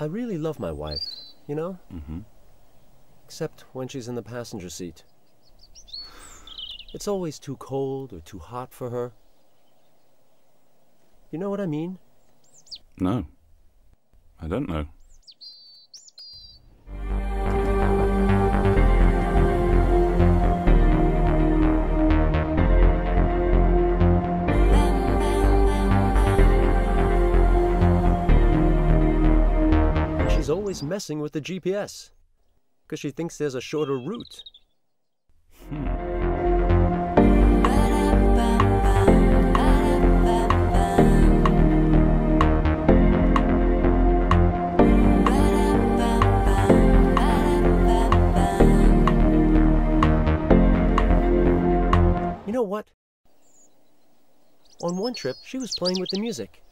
I really love my wife, you know? Mm-hmm. Except when she's in the passenger seat. It's always too cold or too hot for her. You know what I mean? No. I don't know. Always messing with the GPS. Because she thinks there's a shorter route. You know what? On one trip, she was playing with the music,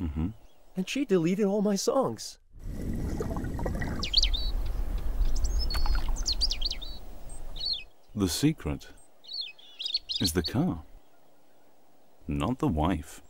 Mm-hmm. and she deleted all my songs. The secret is the car, not the wife.